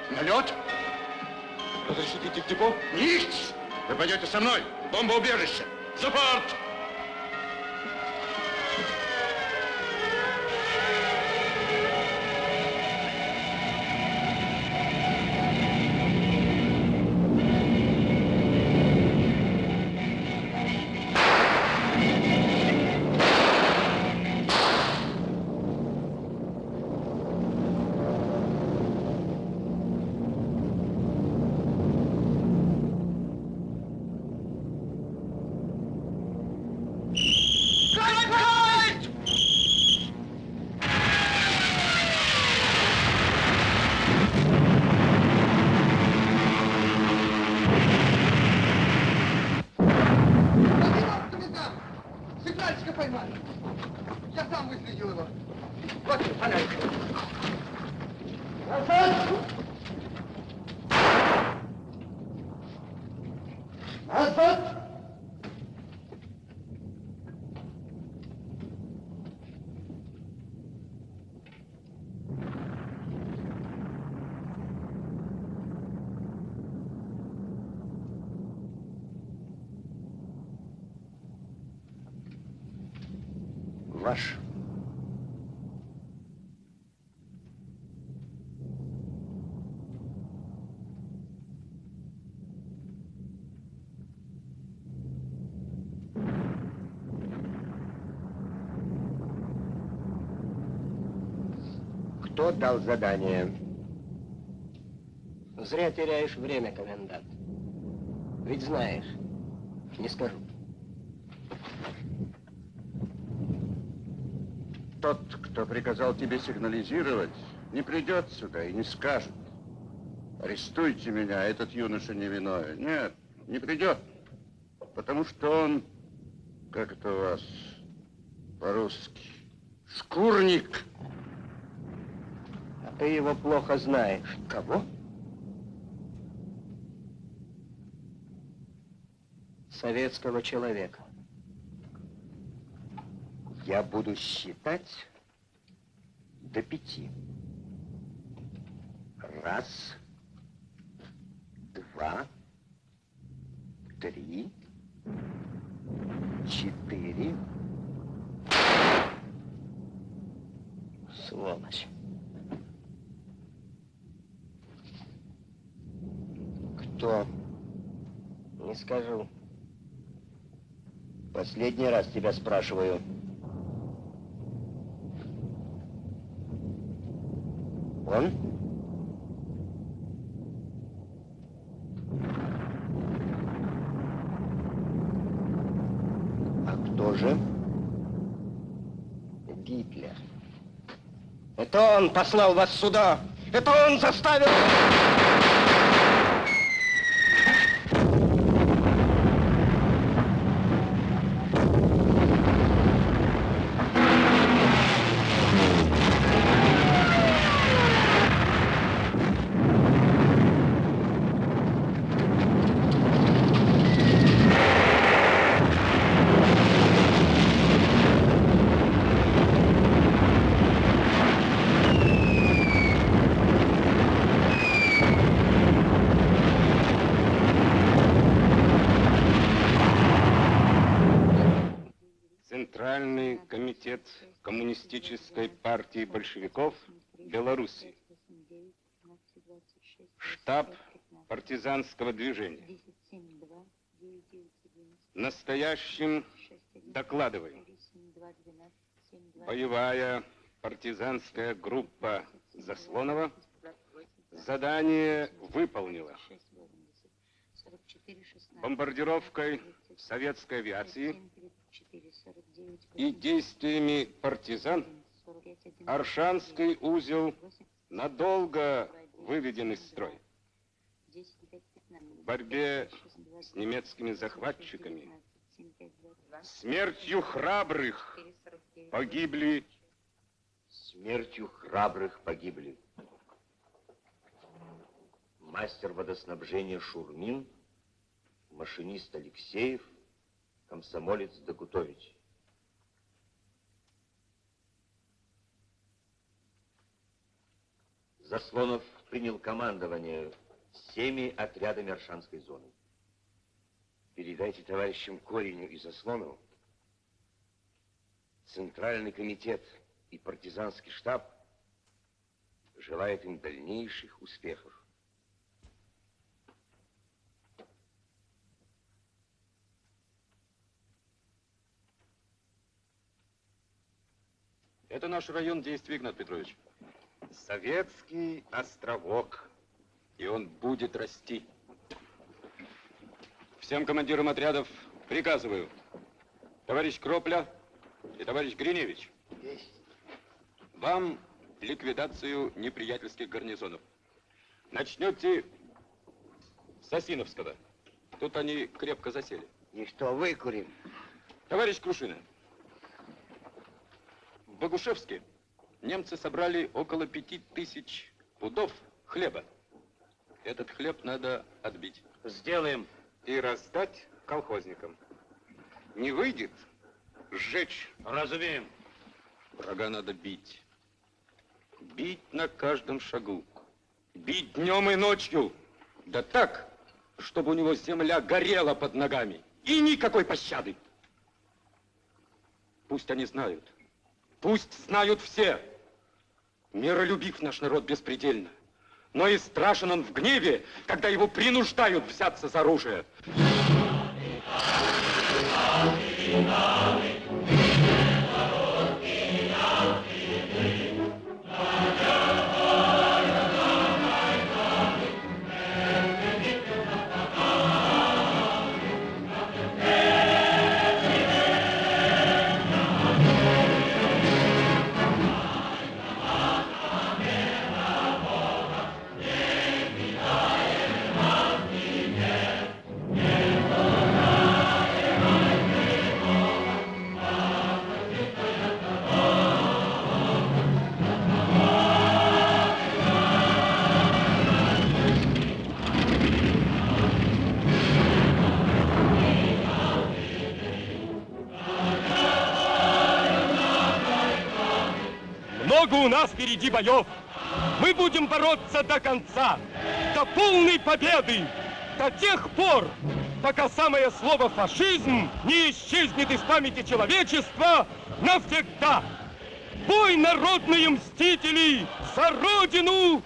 Налет? Разрешите идти в депо? Ниchts! Вы пойдете со мной. Бомбоубежище. Саппорт! Ваш. Кто дал задание? Зря теряешь время, комендант. Ведь знаешь, не скажу. Тот, кто приказал тебе сигнализировать, не придет сюда и не скажет. Арестуйте меня, этот юноша невиновен. Нет, не придет. Потому что он, как это у вас по-русски, шкурник. А ты его плохо знаешь. Кого? Советского человека. Я буду считать до пяти. Раз, два, три, четыре. Сволочь. Кто? Не скажу. Последний раз тебя спрашиваю. Он? А кто же? Гитлер. Это он послал вас сюда. Это он заставил... Коммунистической партии большевиков Беларуси. Штаб партизанского движения. Настоящим докладываем. Боевая партизанская группа Заслонова задание выполнила. Бомбардировкой советской авиации и действиями партизан Аршанский узел надолго выведен из строя. В борьбе с немецкими захватчиками смертью храбрых погибли Смертью храбрых погибли. Мастер водоснабжения Шурмин, машинист Алексеев, комсомолец Докутович. Заслонов принял командование всеми отрядами Аршанской зоны. Передайте товарищам Кореню и Заслонову, Центральный комитет и партизанский штаб желают им дальнейших успехов. Это наш район действия, Игнат Петрович. Советский островок. И он будет расти. Всем командирам отрядов приказываю. Товарищ Кропля и товарищ Гриневич. Вам ликвидацию неприятельских гарнизонов. Начнете с Осиновского. Тут они крепко засели. И что, выкурим? Товарищ Крушина, Богушевске немцы собрали около пяти тысяч пудов хлеба. Этот хлеб надо отбить. Сделаем. И раздать колхозникам. Не выйдет, сжечь. Разумеем. Врага надо бить. Бить на каждом шагу. Бить днем и ночью. Да так, чтобы у него земля горела под ногами. И никакой пощады. Пусть они знают, Пусть знают все. Миролюбив наш народ беспредельно. Но и страшен он в гневе, когда его принуждают взяться за оружие. Много у нас впереди боев. Мы будем бороться до конца, до полной победы, до тех пор, пока самое слово «фашизм» не исчезнет из памяти человечества навсегда. Бой народные мстители за Родину!